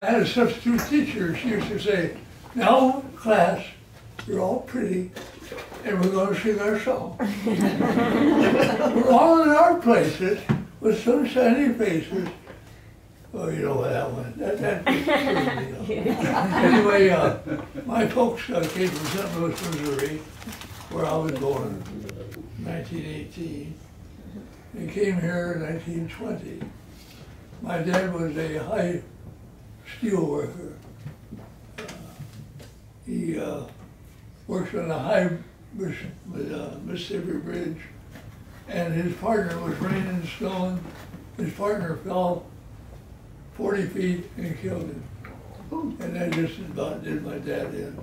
I had a substitute teacher, she used to say, now, class, you're all pretty, and we're gonna sing our song. We're all in our places with sunshiny faces. Oh, you know what that was, that, that just screwed me up. Anyway, uh, my folks uh, came from St. Louis, Missouri, where I was born in nineteen eighteen. They came here in nineteen twenty. My dad was a high steel worker. Uh, He uh, worked on a high uh, Mississippi Bridge, and his partner was raining stone. His partner fell forty feet and killed him. And that just about did my dad in.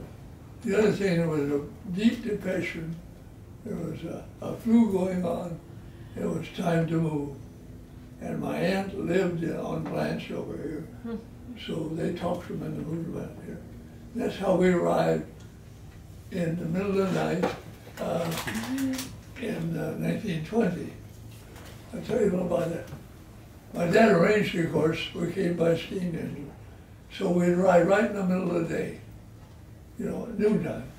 The other thing, there was a deep depression. There was a, a flu going on. It was time to move. And my aunt lived on Blanche over here. So they talked to them into moving out here. That's how we arrived in the middle of the night uh, in uh, 1920. I'll tell you a little about that. My dad arranged, of course, we came by steam engine. So we'd ride right in the middle of the day, you know, at noontime.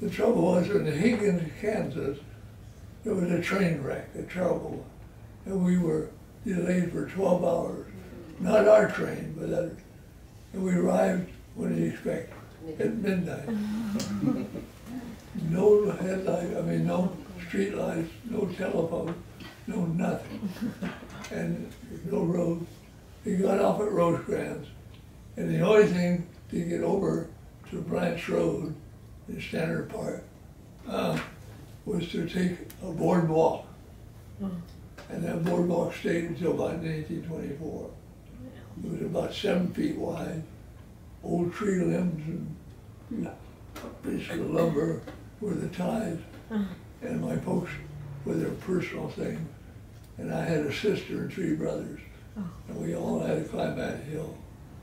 The trouble was in Higgins, Kansas, there was a train wreck, a terrible one. And we were delayed for 12 hours. Not our train, but others. And we arrived, what did you expect? At midnight. No headlight, I mean, no street lights, no telephone, no nothing. And no road. We got off at Rosecrans. And the only thing to get over to Branch Road in Standard Park uh, was to take a boardwalk. And that boardwalk stayed until about eighteen twenty-four. It was about seven feet wide, old tree limbs and pieces of lumber were the ties. Uh-huh. And my folks were their personal thing. And I had a sister and three brothers. Oh. And we all had to climb that hill.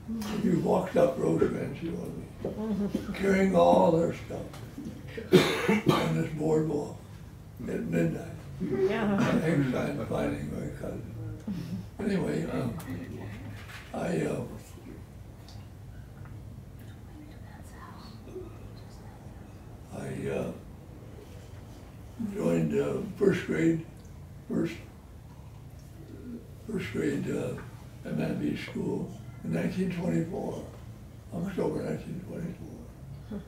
And you walked up Rosecrans, you know, mm-hmm. carrying all their stuff on this boardwalk at midnight. Next time finding my cousin. Anyway, um, I, uh, I, uh, joined, uh, first grade, first, first grade, uh, Manby School in nineteen twenty-four, October nineteen twenty-four.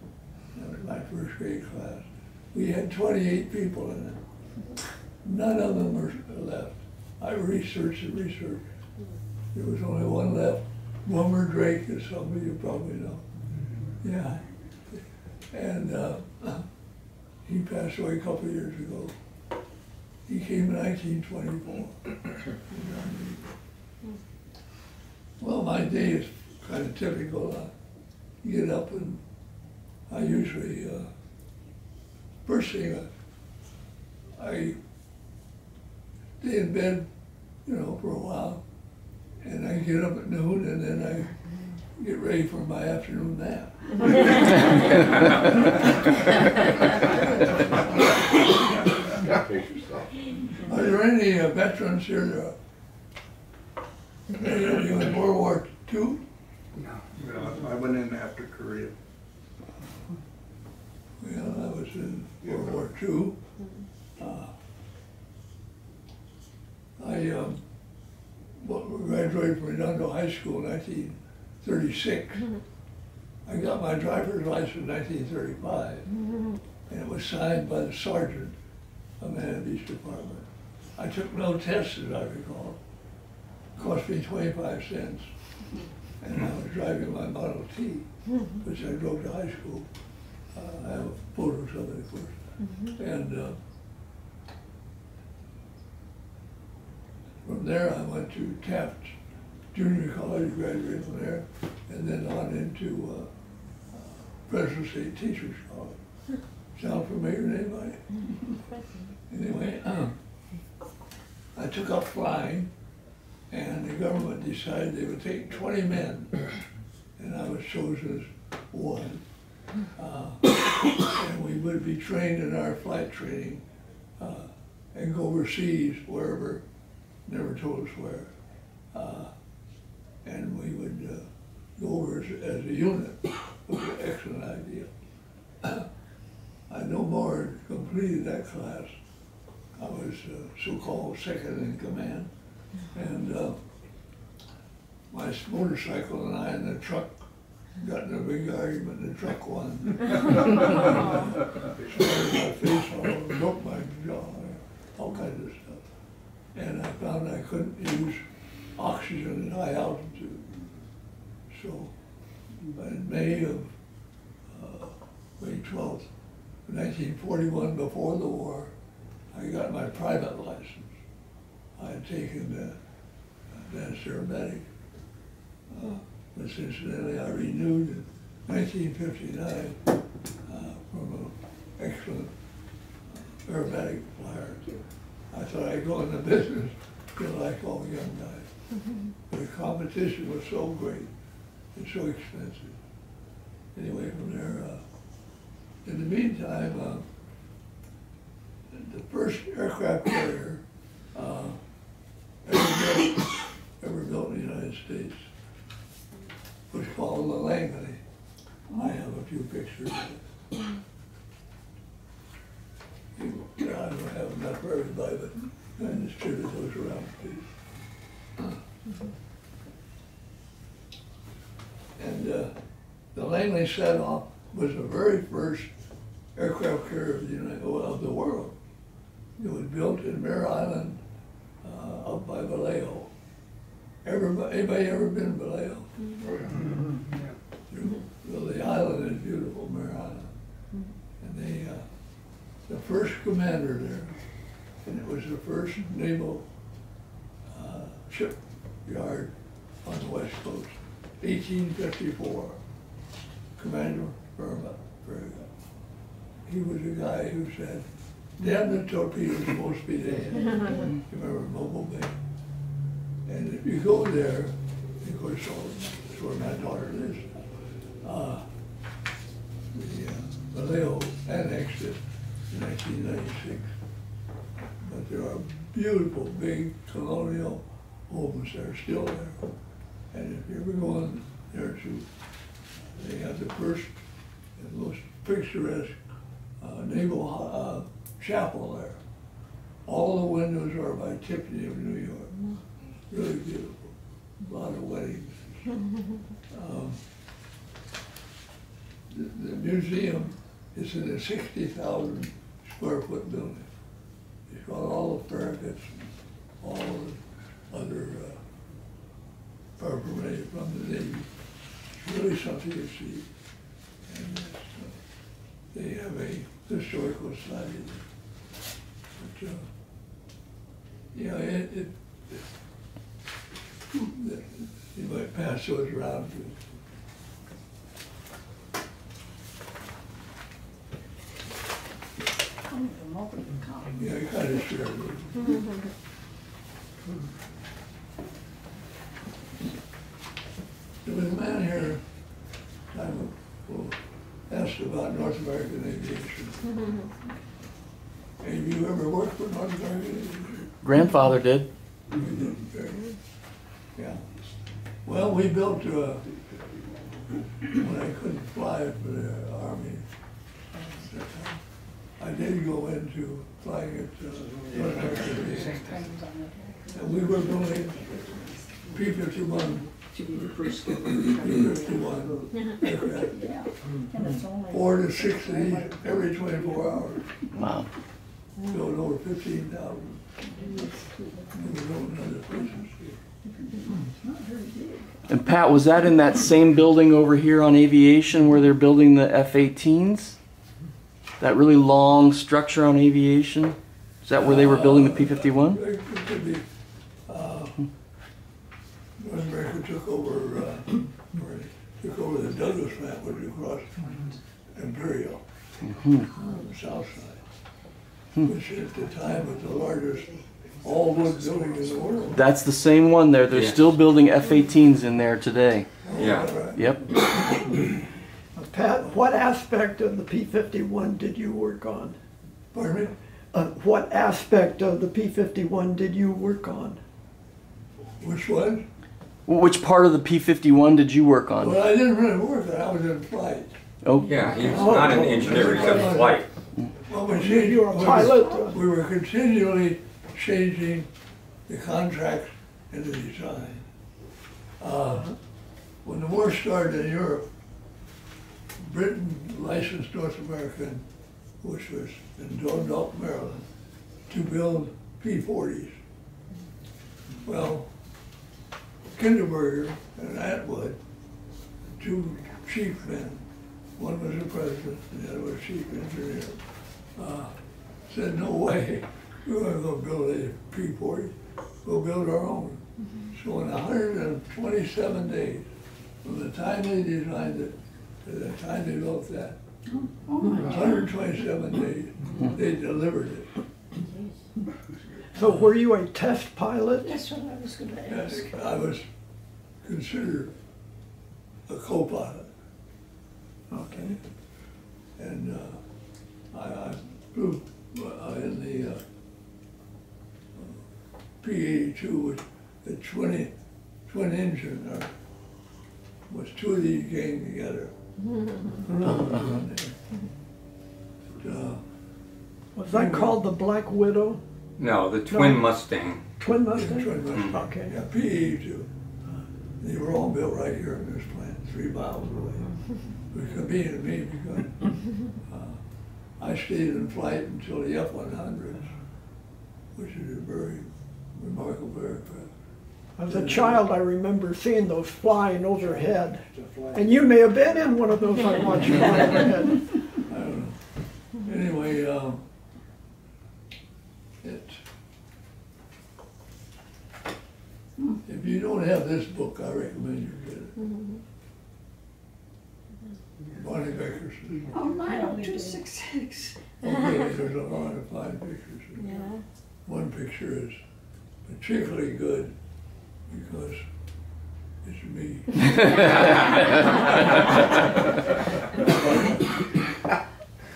That was my first grade class. We had twenty-eight people in it. None of them are left. I researched and researched. There was only one left, Wilmer Drake, as some of you probably know. Yeah. And, uh, he passed away a couple of years ago. He came in nineteen twenty-four. Well, my day is kind of typical. I get up and I usually, uh, first thing, I, I stay in bed, you know, for a while. And I get up at noon and then I get ready for my afternoon nap. Are there any uh, veterans here that in World War II? No, I went in after Korea. Well, I was in World War II. Uh, I, um, graduated from Redondo High School in nineteen thirty-six. I got my driver's license in nineteen thirty-five, and it was signed by the sergeant of Manabee Department. I took no tests, as I recall. Cost me twenty-five cents. And I was driving my Model T, which I drove to high school. Uh, I have photos of it, of course. And, uh, from there, I went to Taft Junior College, graduated from there, and then on into, uh, Fresno State Teachers College. Sound familiar to anybody? Anyway, I took up flying, and the government decided they would take twenty men, and I was chosen as one. Uh, And we would be trained in our flight training, uh, and go overseas wherever, never told us where. Uh, And we would, uh, go over as, as a unit was an excellent idea. I no more completed that class. I was uh, so-called second in command. And uh, my motorcycle and I in the truck got in a big argument, and the truck won. Smashed my face all broke my jaw, all kinds of stuff. And I found I couldn't use oxygen at high altitude. So in May of, uh, May twelfth, nineteen forty-one, before the war, I got my private license. I had taken the advanced aerobatic. Uh, But incidentally, I renewed in nineteen fifty-nine, uh, from an excellent uh, aerobatic flyer. I thought I'd go into business, just like all the young guys. But the competition was so great and so expensive. Anyway, from there, uh, in the meantime, uh, the first aircraft carrier, uh, ever built, ever built in the United States was called the Langley. I have a few pictures of it. I don't have enough for everybody, but I distribute those around, please. And uh, the Langley set-off was the very first aircraft carrier of the United, well, of the world. It was built in Mare Island, uh, up by Vallejo. Everybody, anybody ever been to Vallejo? Well, the island is beautiful, Mare Island. And they, uh, the first commander there, and it was the first naval, uh, shipyard on the west coast, eighteen fifty-four. Commander Burma, very good. He was a guy who said, damn the torpedoes supposed to be dead. You remember Mobile Bay? And if you go there, of course, that's where my daughter lives. Uh, the uh, Vallejo annexed it in nineteen ninety-six. But there are beautiful, big colonial homes that are still there. And if you ever go in there to, they have the first and most picturesque uh, naval uh, chapel there. All the windows are by Tiffany of New York. Really beautiful. A lot of weddings. Um, The, the museum is in a sixty thousand square foot building. It's got all the parapets, all the other, uh, paraphernalia from the Navy. It's really something to see. And uh, they have a historical society there. But, uh, yeah, it, it, it- you might pass those around Yeah, I kind of share it. There was a man here, time ago, who asked about North American aviation. Have you ever worked for North American aviation? Grandfather did. Did. Yeah. Well, we built, uh, when I couldn't fly for the army, I did go into flying at, uh, North American aviation. And we were building P fifty-one, P fifty-one aircraft, four to six of these every twenty-four hours, Wow. built over fifteen thousand. And we built another places. And Pat, was that in that same building over here on aviation where they're building the F-18s? That really long structure on aviation? Is that where they were building the uh, P-51? It could be, uh, North America took over, uh, took over the Douglas plant, which was across mm-hmm. Imperial, on the south side. Hmm. Which at the time was the largest all-wood building in the world. That's the same one there. They're Yeah. still building F-18s in there today. Oh, yeah. All right. Yep. Pat, what aspect of the P-51 did you work on? Pardon me? Uh, what aspect of the P-51 did you work on? Which one? Which part of the P-51 did you work on? Well, I didn't really work it, I was in flight. Oh, Yeah, he's not an engineer, he's a flight. Well, we changed. You're a we- pilot. We were continually changing the contracts and the design. Uh, When the war started in Europe, Britain licensed North American, which was in Dundalk, Maryland, to build P-40s. Well, Kindelberger and Atwood, two chief men, one was the president, and the other was chief engineer, uh, said, no way, we're gonna go build a P-40, we'll build our own. So in hundred and twenty-seven days, from the time they designed it to the time they built that, hundred and twenty-seven days, they delivered it. So were you a test pilot? That's what I was gonna Yes. I was considered a co-pilot. Okay. And, uh, I, I flew uh, in the, uh, P eighty-two, with the twin, twin engine, uh, was two of these came together. Uh, Was that called the Black Widow? No, the twin No. Mustang. Twin Yeah, Mustang? Twin Mustang. Okay. Yeah, P eighty-two. They were all built right here in this plant, three miles away. Which convenient to me because, uh, I stayed in flight until the F one hundreds, which is a very remarkable aircraft. As a child, I remember seeing those flying overhead. And you may have been in one of those I watched fly overhead. I don't know. Anyway, um, it, if you don't have this book, I recommend you get it. Bonnie Beckerson. Oh, nine two six six. Okay, there's a lot of fine pictures. Yeah. One picture is particularly good because it's me.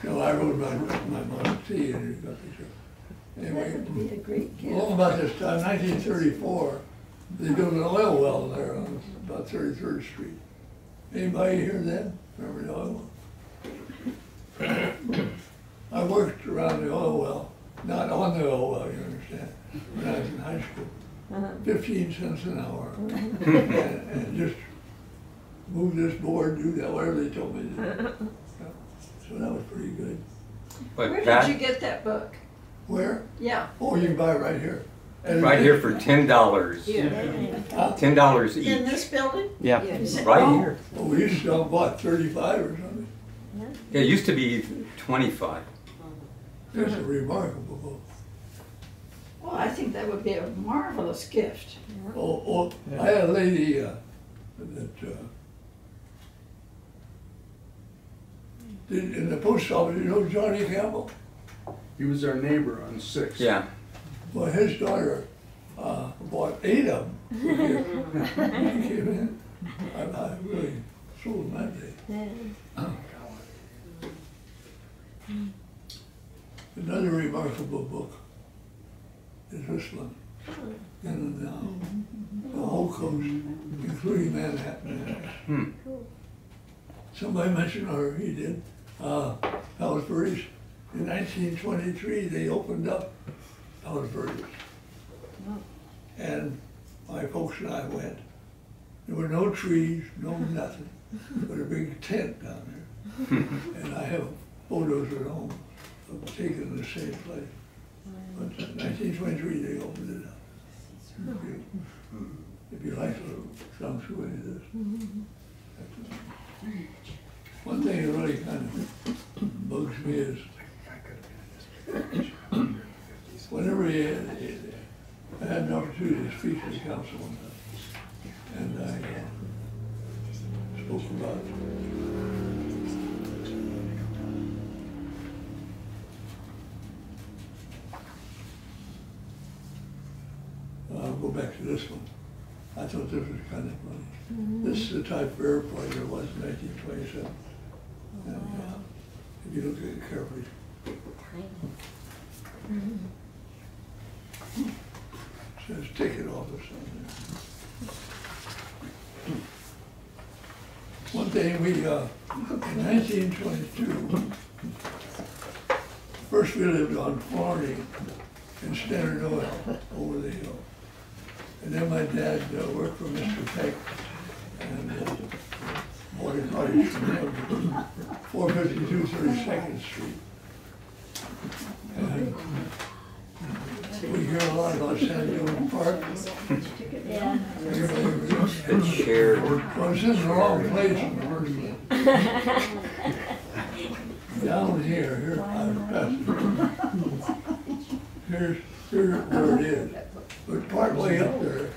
No, I rode my, my Model T and it got the picture. Uh, that Anyway, would be a great along gift. about this time, nineteen thirty-four, they built an oil well there on about Thirty-third Street. Anybody hear that? Remember the oil well? I worked around the oil well, not on the oil well, you understand, when I was in high school. Uh-huh. Fifteen cents an hour. And, and just move this board, do that, whatever they told me to do. So that was pretty good. But Where did you get that book? Where? Yeah. Oh, you can buy it right here. And right here for ten dollars. Huh? Ten dollars each. In this building? yeah. Is Right oh, here. Well, we used to sell bought thirty-five or something. Yeah, it used to be twenty-five. That's a remarkable book. Well, I think that would be a marvelous gift. Oh, oh, I had a lady, uh, that, uh, did, in the post office, you know Johnny Campbell? He was our neighbor on Sixth. Yeah. Well, his daughter, uh, bought eight of them. He came he came in, I, I really sold them that day. Another remarkable book is this one. And now, the whole coast, including Manhattan. Hmm. Somebody mentioned, or he did, uh, Pillsbury's. In nineteen twenty-three, they opened up Pillsbury's. And my folks and I went. There were no trees, no nothing, but a big tent down there. And I have photos at home of taking the same place. But in nineteen twenty-three, they opened it up. If you- If you like to come through any of this. One thing that really kind of bugs me is whenever you, you- I had an opportunity to speak to the council one time, and I uh, spoke about I'll go back to this one. I thought this was kind of funny. This is the type of airplane there was in nineteen twenty-seven. And, uh, if you look at it carefully. Says ticket office on there. one thing, we, uh, in 1922, first we lived on Florida in Standard Oil over the hill. And then my dad uh, worked for Mr. Peck and uh, bought a cottage from him, four fifty-two Thirty-second Street. And we hear a lot about Sand Dune Park. Yeah. It's shared. Well, it's in the wrong place in the first place. Down here, here. Here's, here's where it is. But partway up there.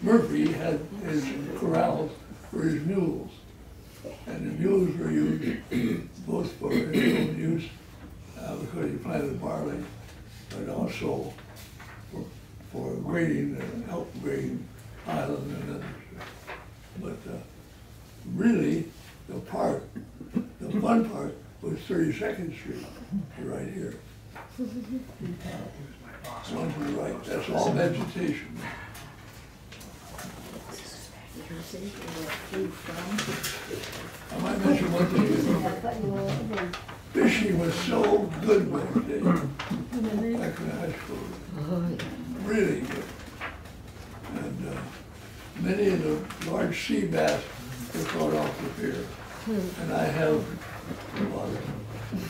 Murphy had his corrals for his mules. And the mules were used both for his own use, uh, because he planted barley, but also for, for grading, uh, help grading island and others. But, uh, really, the park, the fun part was Thirty-second Street, right here. One the right, that's all vegetation. I might mention one thing, fishing was so good back then, back in high school. Really good. And, uh, many of the large sea bass were caught off the pier. And I have a lot of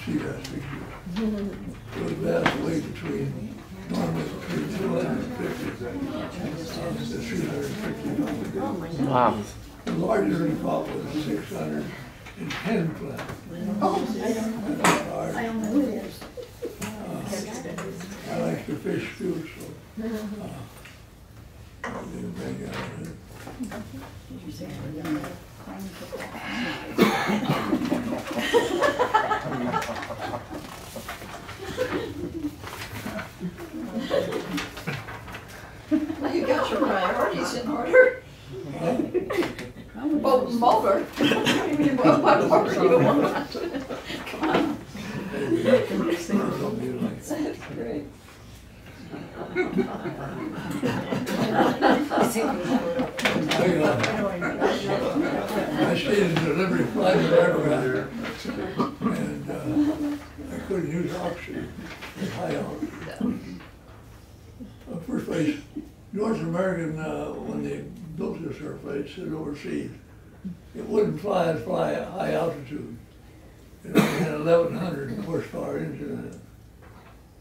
sea bass pictures. Those bass weigh between, normally between two hundred and fifty to three hundred and fifty pounds. Wow. The largest we caught was six hundred and ten pounds. I don't know who it is. I like to fish too, so. uh, I didn't bring it out here. Well, you got your priorities in order. Boat and motor. What what order do you want? Come on. Something like that. That's great. I, uh, I stayed in delivery flight in Evergrande, and, uh, I couldn't use oxygen, at high altitude. Uh, First place, North American, uh, when they built overseas, it wouldn't fly at fly at high altitude. It only had eleven hundred horsepower engine in it.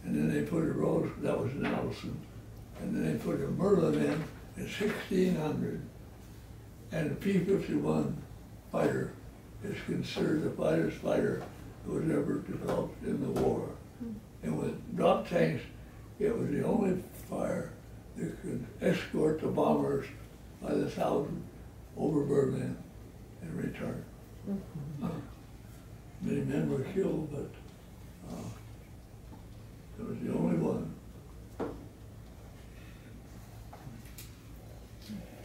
And then they put a Rolls, that was an Allison, and then they put a Merlin in at sixteen hundred. And the P fifty-one fighter is considered the finest fighter that was ever developed in the war. And with drop tanks, it was the only fire that could escort the bombers by the thousand over Berlin and return. Uh, Many men were killed, but, uh, it was the only one.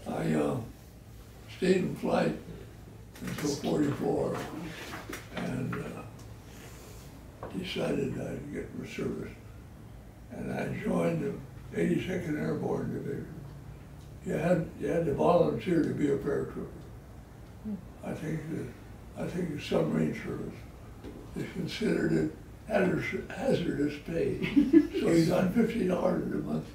I, uh, stayed in flight until forty-four and, uh, decided I'd get in service. And I joined the eighty-second Airborne Division. You had, you had to volunteer to be a paratrooper. I think that, I think the submarine service is considered it hazardous, hazardous pay. So you got fifty dollars a month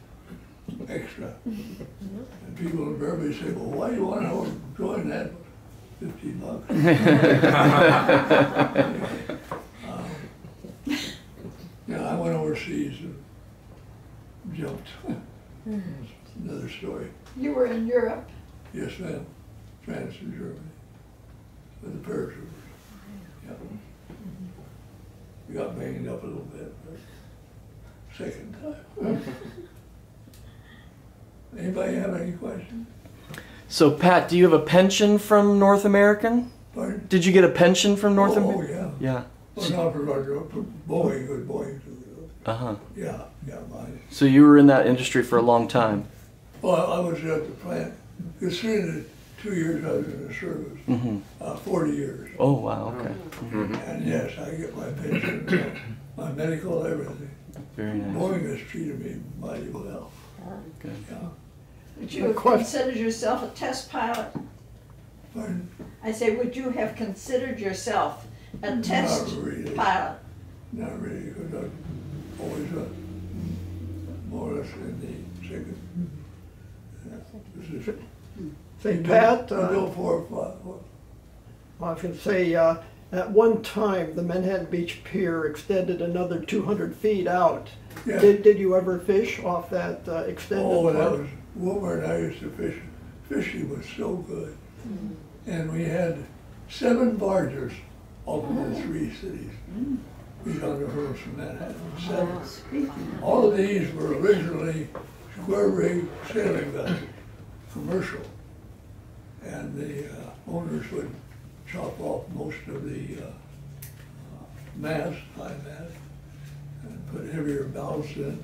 extra. And people invariably say, well, why do you want to join that fifty bucks? Um, Yeah, I went overseas and jumped. Another story. You were in Europe. Yes, ma'am. France and Germany. With the paratroopers. Yeah. We got banged up a little bit, but second time. Anybody have any questions? So, Pat, do you have a pension from North American? Pardon? Did you get a pension from North Oh, American? yeah. Yeah. Well, not for Roger, for Boeing, good Boeing. Uh huh. Yeah, yeah, mine. So you were in that industry for a long time. Well, I was at the plant, it's three and two years I was in the service, hmm uh, forty years. Oh wow. Okay. And yes, I get my pension, my medical, everything. Very nice. Boeing has treated me mighty well. Good. Yeah. Would you have considered yourself a test pilot? Pardon? I say, would you have considered yourself a test Not really. pilot? Not really, because I'm always uh, more or less in the second. Yeah, This is, Say, Pat, I uh, go four or five, what? I was gonna say, uh, at one time, the Manhattan Beach Pier extended another two hundred feet out. Yeah. Did, did you ever fish off that uh, extended Oh, that part? was, Wilbur and I used to fish, fishing was so good. And we had seven barges off of the three cities. We got the first from Manhattan, seven. All of these were originally square rig sailing vessels, commercial. And the uh, owners would chop off most of the uh, uh, mast, high mast, and put heavier ballast in.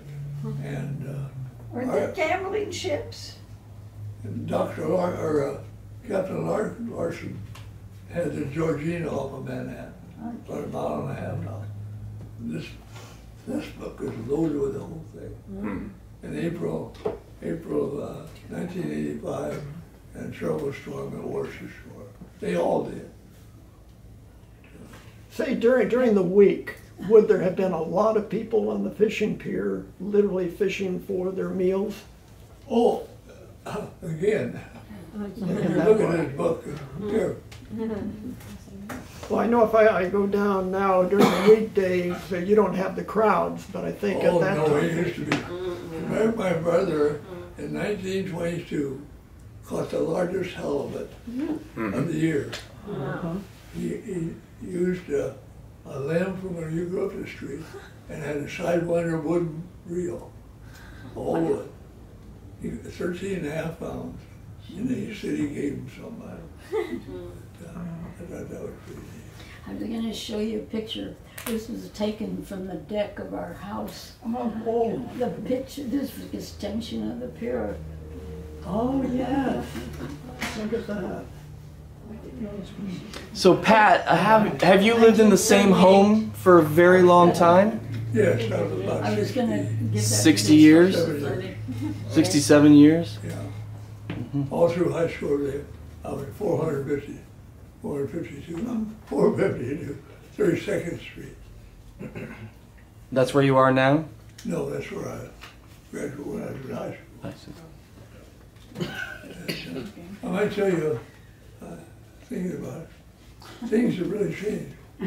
And uh, Were they gambling ships? and Dr. Lar, or uh, Captain Lar- Larson had the Georgina off of Manhattan, about a mile and a half now. This, this book is loaded with the whole thing. In April, April of uh, 1985, and trouble storm at Worcestershire. They all did. Say, during, during the week, would there have been a lot of people on the fishing pier literally fishing for their meals? Oh, uh, again, if you look at this book, here, Well, I know if I, I go down now during the weekdays, uh, you don't have the crowds, but I think at Oh, that no, it time. used to be. Mm-hmm. My, my brother mm-hmm. in nineteen twenty-two caught the largest halibut mm-hmm. of the year. He, he used a, a limb from where you grew up the street and had a sidewinder wooden reel, all wood. He, thirteen and a half pounds, and the city gave him somebody. I thought that was pretty neat. I'm gonna show you a picture. This was taken from the deck of our house. Oh, The picture, this was extension of the pier. oh, yes. Look at that. So Pat, uh, have have you lived in the same home for a very long time? Yes, that was about I was gonna sixty, that. 60 years? seven years. Sixty-seven years. Yeah. All through high school, they, I was four hundred fifty, four hundred fifty-two, four fifty to Thirty-second Street. That's where you are now. No, that's where I graduated when I was in high I see. school. I might tell you, uh, thinking about it, things have really changed.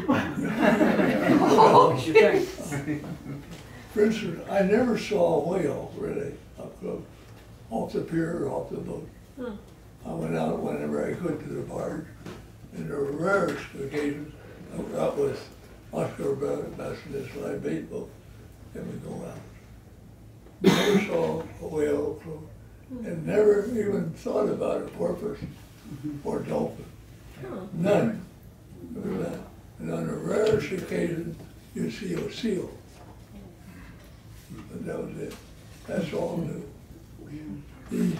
For instance, I never saw a whale really up close, off the pier or off the boat. I went out whenever I could to the barge, and there were rarest occasions, I went out with Oscar Bassett, live bait boat, and we go out. Never saw a whale close, and never even thought about a porpoise or dolphin. Hmm. None. At that. And on the rarest occasion, you see a seal. But that was it. That's all new. These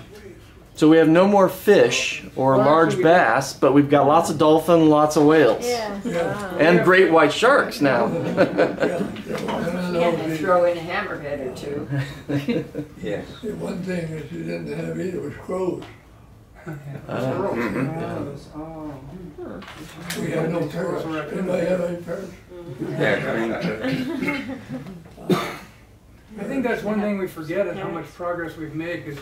So we have no more fish or large bass, but we've got lots of dolphin, lots of whales, Yeah. Yeah. and great white sharks now. Yeah, yeah, one of Yeah, those, and the- throw in a hammerhead or two. Yes. the one thing that you didn't have either was crows. Uh, We had no parrots. Anybody have any parrots? Yeah, green, I think that's one thing we forget is how much progress we've made, because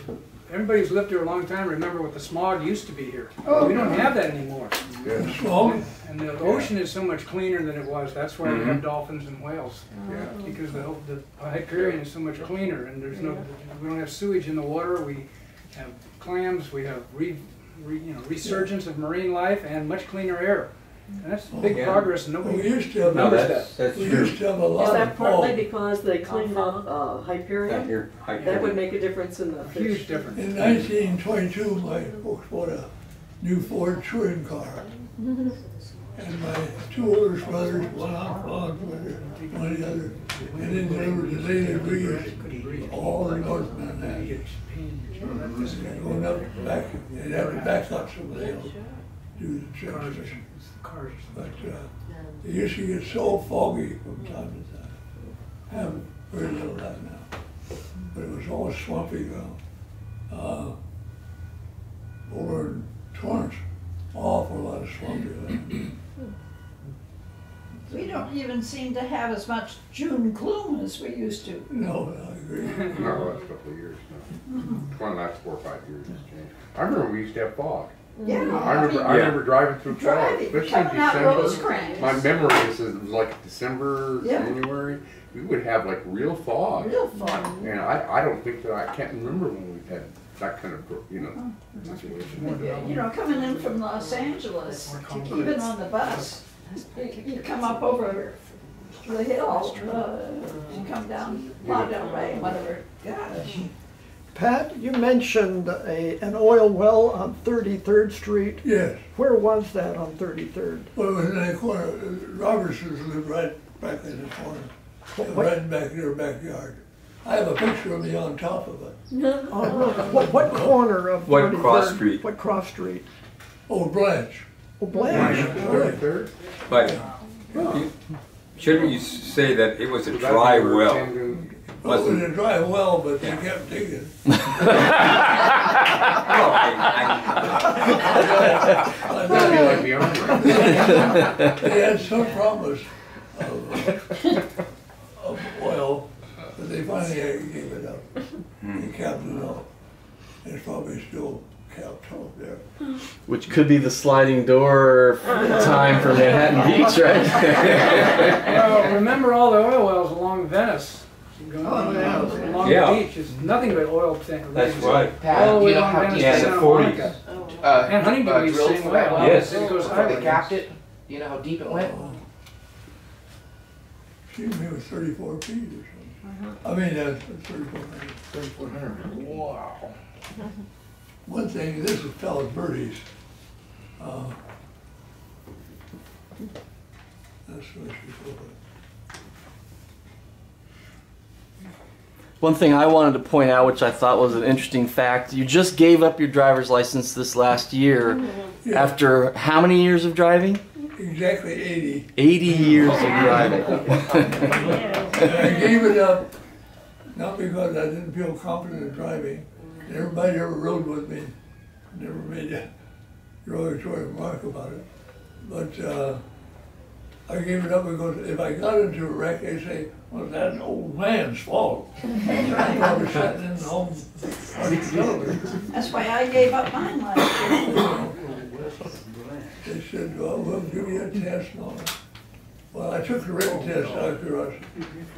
everybody's lived here a long time, remember what the smog used to be here. Oh, we don't have that anymore. Smoke? And the ocean is so much cleaner than it was, that's why we have mm-hmm. dolphins and whales. Because the, the Hyperion is so much cleaner, and there's no, we don't have sewage in the water, we have clams, we have re, re, you know, resurgence of marine life, and much cleaner air. And that's big Yeah. progress, and We used to have, No, a- that's, that's we true. used to have a Is lot that of partly fog. because they cleaned up uh, Not Hyperion? here, That would make a difference in the fish. huge difference. In nineteen twenty-two, my folks bought a new Ford touring car. And my two oldest brothers, one out front, one the other, and then they were the daily breeze, all in North Manhattan. Going up, back, they'd have to back up some of the hills, do the transmission. Cars. But, uh, it used to get so foggy from time to time. Haven't very little of that now. But it was all swampy ground. Uh, over in Torrance, awful lot of of swampy land. We don't even seem to have as much June gloom as we used to. No, I agree. No, last couple of years now. One last four or five years has changed. I remember we used to have fog. Yeah, I I remember, I Yeah. remember driving through fog, Driving, especially coming in out December. Rosecrans. My memory is it was like December, Yeah. January, we would have like real fog. real fog. And I, I don't think that, I can't remember when we've had that kind of, you know, situation. You know, coming in from Los Angeles, even on the bus, you, you come up over the hill, uh, you come down La Del Rey, whatever, gosh. Pat, you mentioned a, an oil well on 33rd Street. Yes, Where was that on 33rd? well, it was in that corner, uh, Robertson's lived right back in the corner, What- what- right in back in their backyard. I have a picture of me on top of it. Oh, really? What, what corner of 33rd? What cross street? What cross street? Oh, Blanche. Oh, Blanche. Thirty-third? But you- shouldn't you say that it was a dry well? Wasn't- was a dry well, but they kept digging. Well, I- That'd be like the. They had some promise of, of oil, but they finally gave it up. They capped it off. It's probably still capped off there. Which could be the sliding door time for Manhattan Beach, right? Well, remember all the oil wells along Venice? Going Oh, yeah. Along Yeah. the beach, it's nothing but oil tank. That's right. Pat, All the way you know along how Venice deep to Yeah, the Santa 40s. Monica. uh, And Huntington uh, Beach, drilled same for way. that well? Yes. It goes Before they highway. capped it? Do you know how deep it went? Excuse me, it was thirty-four feet or something. I mean, that's thirty-four hundred. Thirty-four hundred. Wow. One thing, this is fellow Birdies. Uh, That's what she told me. One thing I wanted to point out, which I thought was an interesting fact, you just gave up your driver's license this last year Yeah, after how many years of driving? exactly eighty. 80 years of driving. I gave it up, not because I didn't feel confident in driving. Everybody ever rode with me, never made a derogatory remark about it. But, uh, I gave it up because if I got into a wreck, they say, well, that's an old man's fault. I'm probably sitting in home watching television. That's why I gave up mine last year. They said, well, we'll give you a test all that. Well, I took the written test after I was,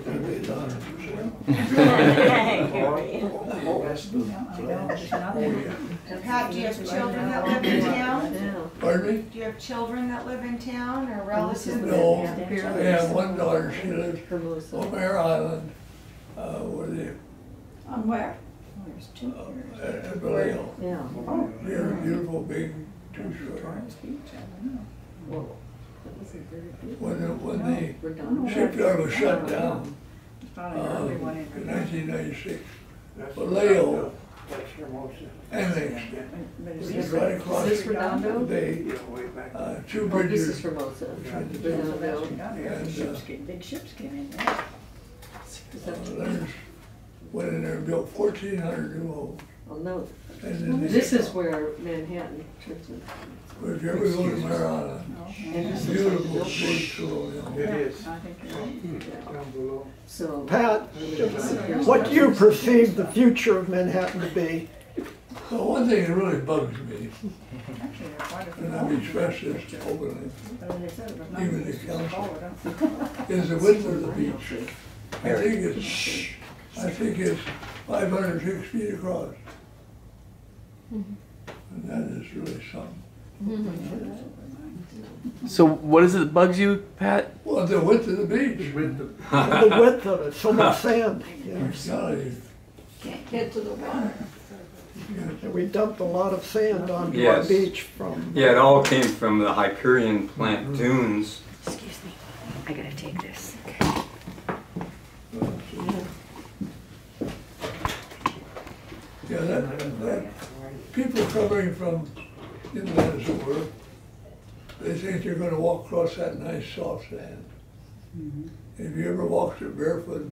gonna be a hundred percent. Pat, do you have children that live in town? Pardon me? Do you have children that live in town or relatives? No, I have one daughter, she lives on Mare Island, uh, where they, On where? uh, at at Vallejo. Yeah. They're beautiful, big, two-story. When the, when the shipyard was shut down, uh, in nineteen ninety-six, Vallejo annexed it. Which is right across Is this the Redondo? bay, uh, two Oh, this is bridges. Formosa. between the two. Redondo. And, uh, Big ships came in there. Is that- Uh, Lennar's went in there and built fourteen hundred new homes. Oh, no. And then they- This is where Manhattan turns into. If you ever go to Mare Island, And beautiful, like big tour, you know. is. I think. Hmm. So. Pat, what do you perceive the future of Manhattan to be? Well, one thing that really bugs me, Actually, there are quite a few and I've expressed this openly, But said, it was not- even the council, is the width of the beach. I think it's, I think it's five hundred six feet across. Mm-hmm. And that is really something. Mm-hmm. So, what is it that bugs you, Pat? Well, the width of the beach. The width of it, so much sand. Yeah. Golly, Can't get to the water. And we dumped a lot of sand onto our Yes. beach from, Yeah, it all came from the Hyperion plant mm-hmm. dunes. Excuse me, I gotta take this. Yeah, that, that, people coming from as it they think they're gonna walk across that nice soft sand. Mm-hmm. If you ever walked it barefoot